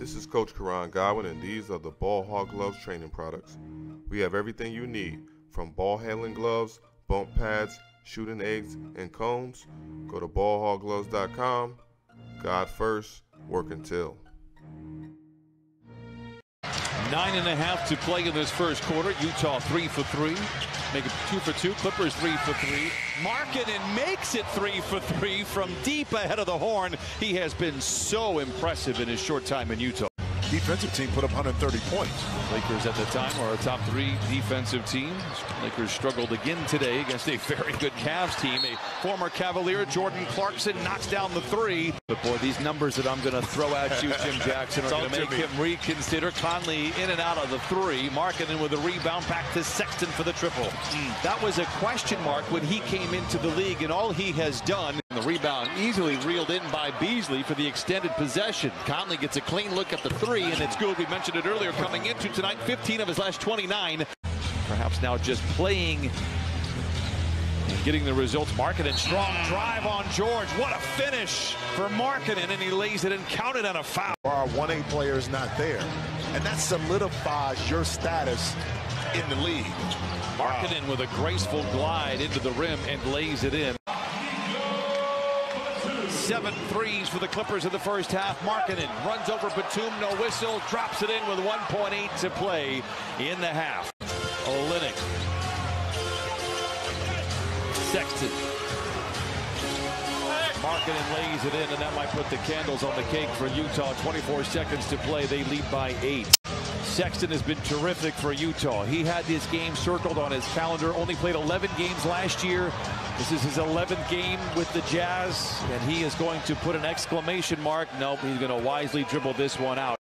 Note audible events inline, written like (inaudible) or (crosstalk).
This is Coach Karan Godwin, and these are the Ball Hog Gloves training products. We have everything you need from ball handling gloves, bump pads, shooting eggs, and cones. Go to ballhoggloves.com. God first, work until. Nine and a half to play in this first quarter. Utah three for three. Make it two for two. Clippers three for three. Markkanen makes it three for three from deep ahead of the horn. He has been so impressive in his short time in Utah. Defensive team put up 130 points. Lakers at the time are a top three defensive team. Lakers struggled again today against a very good Cavs team. A former Cavalier, Jordan Clarkson, knocks down the three. But boy, these numbers that I'm going to throw at you, Jim (laughs) Jackson, are going to make him reconsider. Conley in and out of the three. Markkanen with a rebound back to Sexton for the triple. Mm, that was a question mark when he came into the league, and all he has done. The rebound easily reeled in by Beasley for the extended possession. Conley gets a clean look at the three, and it's good. We mentioned it earlier coming into tonight, 15 of his last 29. Perhaps now just playing and getting the results. Markkanen strong drive on George. What a finish for Markkanen, and he lays it and counted on a foul. Our 1A player is not there, and that solidifies your status in the league. Markkanen wow. with a graceful glide into the rim and lays it in. Seven threes for the Clippers in the first half. Markkanen runs over Batum, no whistle, drops it in with 1.8 to play in the half. Olynyk. Sexton. Markkanen lays it in, and that might put the candles on the cake for Utah. 24 seconds to play. They lead by eight. Sexton has been terrific for Utah. He had this game circled on his calendar, only played 11 games last year. This is his 11th game with the Jazz, and he is going to put an exclamation mark. Nope, he's going to wisely dribble this one out.